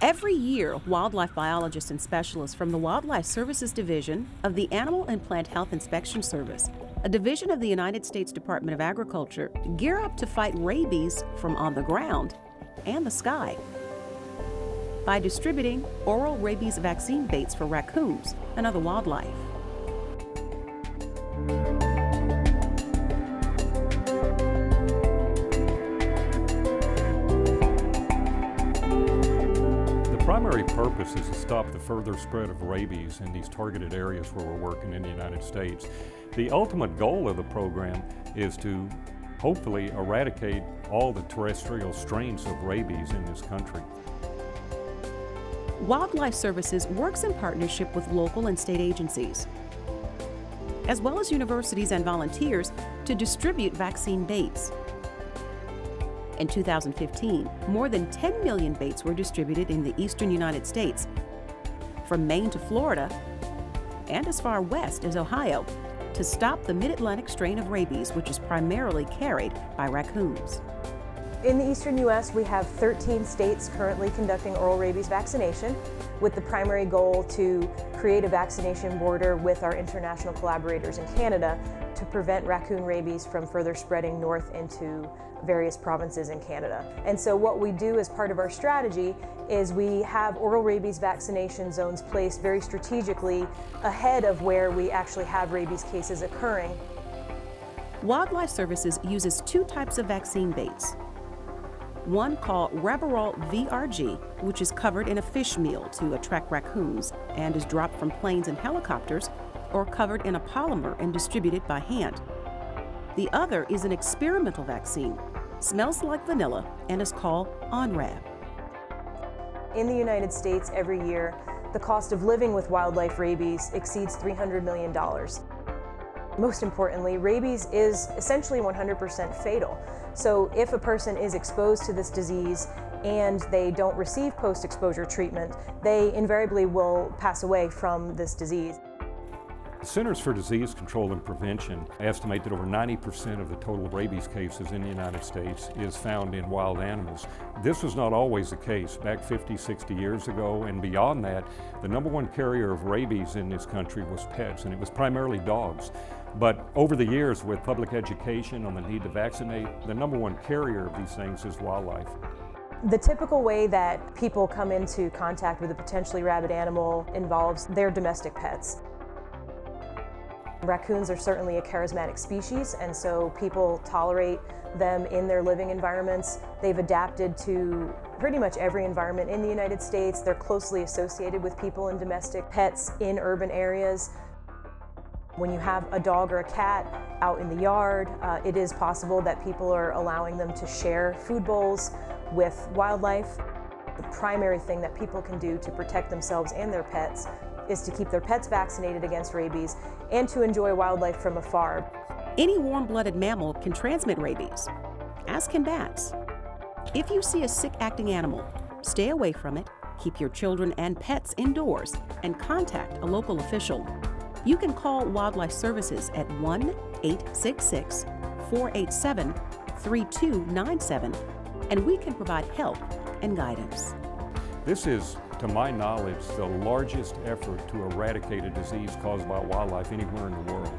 Every year, wildlife biologists and specialists from the Wildlife Services Division of the Animal and Plant Health Inspection Service, a division of the United States Department of Agriculture, gear up to fight rabies from on the ground and the sky by distributing oral rabies vaccine baits for raccoons and other wildlife. Primary purpose is to stop the further spread of rabies in these targeted areas where we're working in the United States. The ultimate goal of the program is to hopefully eradicate all the terrestrial strains of rabies in this country. Wildlife Services works in partnership with local and state agencies, as well as universities and volunteers to distribute vaccine baits. In 2015, more than 10 million baits were distributed in the eastern United States, from Maine to Florida, and as far west as Ohio, to stop the mid Atlantic strain of rabies, which is primarily carried by raccoons. In the eastern U.S., we have 13 states currently conducting oral rabies vaccination with the primary goal to create a vaccination border with our international collaborators in Canada to prevent raccoon rabies from further spreading north into various provinces in Canada. And so what we do as part of our strategy is we have oral rabies vaccination zones placed very strategically ahead of where we actually have rabies cases occurring. Wildlife Services uses two types of vaccine baits one called Raboral VRG, which is covered in a fish meal to attract raccoons and is dropped from planes and helicopters, or covered in a polymer and distributed by hand. The other is an experimental vaccine, smells like vanilla, and is called ONRAB. In the United States every year, the cost of living with wildlife rabies exceeds $300 million. Most importantly, rabies is essentially 100% fatal. So if a person is exposed to this disease and they don't receive post-exposure treatment, they invariably will pass away from this disease. Centers for Disease Control and Prevention estimate that over 90% of the total rabies cases in the United States is found in wild animals. This was not always the case. Back 50, 60 years ago and beyond that, the number one carrier of rabies in this country was pets, and it was primarily dogs. But over the years, with public education on the need to vaccinate, the number one carrier of these things is wildlife. The typical way that people come into contact with a potentially rabid animal involves their domestic pets. Raccoons are certainly a charismatic species, and so people tolerate them in their living environments. They've adapted to pretty much every environment in the United States. They're closely associated with people and domestic pets in urban areas. When you have a dog or a cat out in the yard, uh, it is possible that people are allowing them to share food bowls with wildlife. The primary thing that people can do to protect themselves and their pets is to keep their pets vaccinated against rabies and to enjoy wildlife from afar. Any warm-blooded mammal can transmit rabies, as can bats. If you see a sick-acting animal, stay away from it, keep your children and pets indoors, and contact a local official. You can call Wildlife Services at 1 866 487 3297, and we can provide help and guidance. This is to my knowledge, the largest effort to eradicate a disease caused by wildlife anywhere in the world.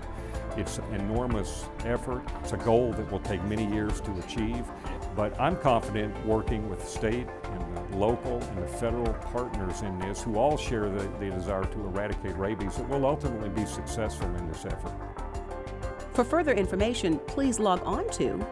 It's an enormous effort. It's a goal that will take many years to achieve, but I'm confident working with state and the local and the federal partners in this who all share the, the desire to eradicate rabies that we'll ultimately be successful in this effort. For further information, please log on to